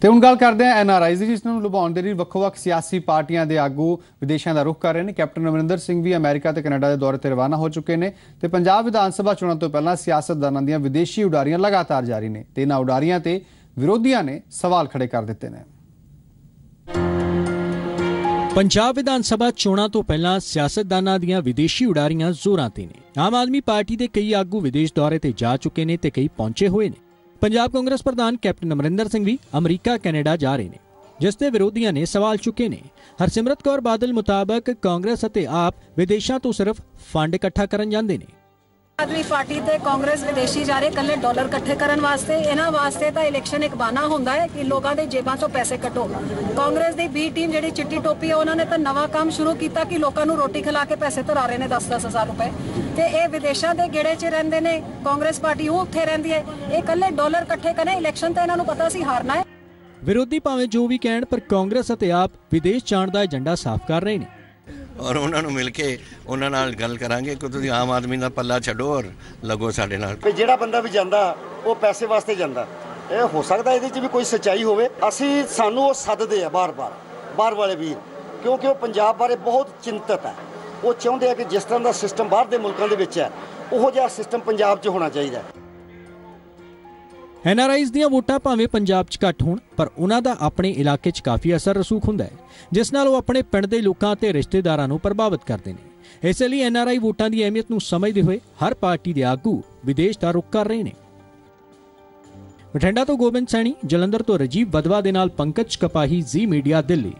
ਤੇ ਹੁਣ ਗੱਲ ਕਰਦੇ ਹਾਂ ਐਨਆਰਆਈਜ਼ ਦੀ, ਜਿਸ ਨੂੰ ਲੁਭਾਉਣ ਦੇ ਲਈ ਵੱਖ-ਵੱਖ ਸਿਆਸੀ ਪਾਰਟੀਆਂ ਦੇ ਆਗੂ ਵਿਦੇਸ਼ਾਂ ਦਾ ਰੁਖ ਕਰ ਰਹੇ ਨੇ। ਕੈਪਟਨ ਅਮਰਿੰਦਰ ਸਿੰਘ ਵੀ ਅਮਰੀਕਾ ਤੇ ਕੈਨੇਡਾ ਦੇ ਦੌਰੇ ਤੇ ਰਵਾਨਾ ਹੋ ਚੁੱਕੇ ਨੇ ਤੇ ਪੰਜਾਬ ਵਿਧਾਨ ਸਭਾ ਚੋਣਾਂ ਤੋਂ ਪਹਿਲਾਂ ਸਿਆਸਤਦਾਨਾਂ ਦੀਆਂ ਵਿਦੇਸ਼ੀ ਉਡਾਰੀਆਂ ਲਗਾਤਾਰ ਜਾਰੀ ਨੇ ਤੇ ਇਹਨਾਂ ਉਡਾਰੀਆਂ ਤੇ ਵਿਰੋਧੀਆਂ ਨੇ ਸਵਾਲ ਖੜੇ ਕਰ ਦਿੱਤੇ ਨੇ। ਪੰਜਾਬ ਵਿਧਾਨ ਸਭਾ ਚੋਣਾਂ ਤੋਂ ਪਹਿਲਾਂ ਸਿਆਸਤਦਾਨਾਂ ਦੀਆਂ ਵਿਦੇਸ਼ੀ ਉਡਾਰੀਆਂ ਜ਼ੋਰਾਂ ਤੇ ਨੇ। ਆਮ ਆਦਮੀ ਪਾਰਟੀ ਦੇ ਕਈ ਆਗੂ ਵਿਦੇਸ਼ ਦੌਰੇ ਤੇ ਜਾ ਚੁੱਕੇ ਨੇ ਤੇ ਕਈ ਪਹੁੰਚੇ ਹੋਏ ਨੇ। ਪੰਜਾਬ ਕਾਂਗਰਸ ਪ੍ਰਧਾਨ ਕੈਪਟਨ ਅਮਰਿੰਦਰ ਸਿੰਘ ਵੀ ਅਮਰੀਕਾ, ਕੈਨੇਡਾ ਜਾ ਰਹੇ ਨੇ, ਜਿਸ ਤੇ ਵਿਰੋਧੀਆਂ ਨੇ ਸਵਾਲ ਚੁੱਕੇ ਨੇ। ਹਰਸਿਮਰਤ ਕੌਰ ਬਾਦਲ ਮੁਤਾਬਕ ਕਾਂਗਰਸ ਅਤੇ ਆਪ ਵਿਦੇਸ਼ਾਂ ਤੋਂ ਸਿਰਫ ਫੰਡ ਇਕੱਠਾ ਕਰਨ ਜਾਂਦੇ ਨੇ। ਆਦਮੀ ਪਾਰਟੀ ਤੇ ਕਾਂਗਰਸ ਵਿਦੇਸ਼ੀ ਜਾ ਰਹੇ ਕੱਲੇ ਡਾਲਰ ਇਕੱਠੇ ਕਰਨ ਵਾਸਤੇ, ਇਹਨਾਂ ਵਾਸਤੇ ਤਾਂ ਇਲੈਕਸ਼ਨ ਇੱਕ ਬਾਨਾ ਹੁੰਦਾ ਹੈ ਕਿ ਲੋਕਾਂ ਦੇ ਜੇਬਾਂ ਚੋਂ ਪੈਸੇ ਕੱਟੋ ਕਾਂਗਰਸ ਦੀ ਬੀ ਟੀਮ ਜਿਹੜੀ ਚਿੱਟੀ ਟੋਪੀ ਹੈ ਉਹਨਾਂ ਨੇ ਤਾਂ ਨਵਾਂ ਕੰਮ ਸ਼ੁਰੂ ਕੀਤਾ ਕਿ ਲੋਕਾਂ ਨੂੰ ਰੋਟੀ ਖਿਲਾ ਕੇ ਪੈਸੇ ਧਰਾ ਰਹੇ ਨੇ 10-10 ਹਜ਼ਾਰ ਰੁਪਏ। ਤੇ ਇਹ ਵਿਦੇਸ਼ਾਂ ਦੇ ਗੇੜੇ 'ਚ ਰਹਿੰਦੇ ਨੇ, ਕਾਂਗਰਸ ਪਾਰਟੀ ਉਹ ਉੱਥੇ ਰਹਿੰਦੀ ਹੈ। ਇਹ ਕੱਲੇ ਡਾਲਰ ਇਕੱਠੇ ਕਰੇ ਇਲੈਕਸ਼ਨ ਤਾਂ ਇਹਨਾਂ ਨੂੰ ਪਤਾ ਸੀ ਹਾਰਨਾ ਹੈ। ਵਿਰੋਧੀ ਭਾਵੇਂ ਜੋ ਵੀ ਕਹਿਣ, ਪਰ ਕਾਂਗਰਸ ਅਤੇ ਆਪ ਵਿਦੇਸ਼ ਜਾਣ ਦਾ ਏਜੰਡਾ ਸਾਫ਼ ਕਰ ਰਹੇ ਨੇ। ਔਰ ਉਹਨਾਂ ਨੂੰ ਮਿਲ ਕੇ ਉਹਨਾਂ ਨਾਲ ਗੱਲ ਕਰਾਂਗੇ ਕਿ ਤੁਸੀਂ ਆਮ ਆਦਮੀ ਦਾ ਪੱਲਾ ਛੱਡੋ ਔਰ ਲੱਗੋ ਸਾਡੇ ਨਾਲ। ਵੀ ਜਿਹੜਾ ਬੰਦਾ ਵੀ ਜਾਂਦਾ, ਉਹ ਪੈਸੇ ਵਾਸਤੇ ਜਾਂਦਾ। ਇਹ ਹੋ ਸਕਦਾ ਇਹਦੇ 'ਚ ਵੀ ਕੋਈ ਸੱਚਾਈ ਹੋਵੇ। ਅਸੀਂ, ਸਾਨੂੰ ਉਹ ਸੱਦਦੇ ਆ ਬਾਰ-ਬਾਰ, ਬਾਹਰ ਵਾਲੇ ਵੀਰ। ਕਿਉਂਕਿ ਉਹ ਪੰਜਾਬ ਬਾਰੇ ਬਹੁਤ ਚਿੰਤਤ ਹੈ। ਉਹ ਚਾਹੁੰਦੇ ਆ ਕਿ ਜਿਸ ਤਰ੍ਹਾਂ ਦਾ ਸਿਸਟਮ ਬਾਹਰ ਦੇ ਮੁਲਕਾਂ ਦੇ ਵਿੱਚ ਹੈ, ਉਹੋ ਜਿਹਾ ਸਿਸਟਮ ਪੰਜਾਬ 'ਚ ਹੋਣਾ ਚਾਹੀਦਾ ਐਨਆਰਆਈਜ਼ ਦੀਆਂ ਵੋਟਾਂ ਭਾਵੇਂ ਪੰਜਾਬ 'ਚ ਘੱਟ ਹੋਣ, ਪਰ ਉਹਨਾਂ ਦਾ ਆਪਣੇ ਇਲਾਕੇ 'ਚ ਕਾਫੀ ਅਸਰ ਰਸੂਖ ਹੁੰਦਾ ਹੈ, ਜਿਸ ਨਾਲ ਉਹ ਆਪਣੇ ਪਿੰਡ ਦੇ ਲੋਕਾਂ ਤੇ ਰਿਸ਼ਤੇਦਾਰਾਂ ਨੂੰ ਪ੍ਰਭਾਵਿਤ ਕਰਦੇ ਨੇ। ਇਸੇ ਲਈ ਐਨਆਰਆਈ ਵੋਟਾਂ ਦੀ ਅਹਿਮੀਅਤ ਨੂੰ ਸਮਝਦੇ ਹੋਏ ਹਰ ਪਾਰਟੀ ਦੇ ਆਗੂ ਵਿਦੇਸ਼ ਦਾ ਰੁਖ ਕਰ ਰਹੇ ਨੇ। ਬਠਿੰਡਾ ਤੋਂ ਗੋਬਿੰਦ ਸੈਣੀ, ਜਲੰਧਰ ਤੋਂ ਰਜੀਵ ਬਦਵਾ ਦੇ ਨਾਲ ਪੰਕਜ ਕਪਾਹੀ, ਜ਼ੀ ਮੀਡੀਆ, ਦਿੱਲੀ।